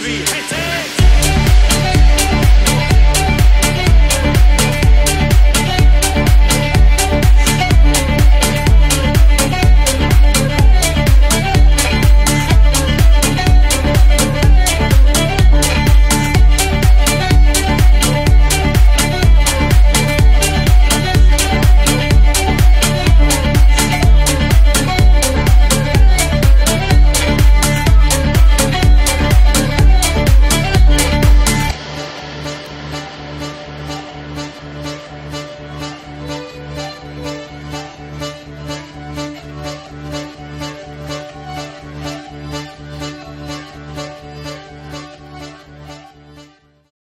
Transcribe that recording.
three.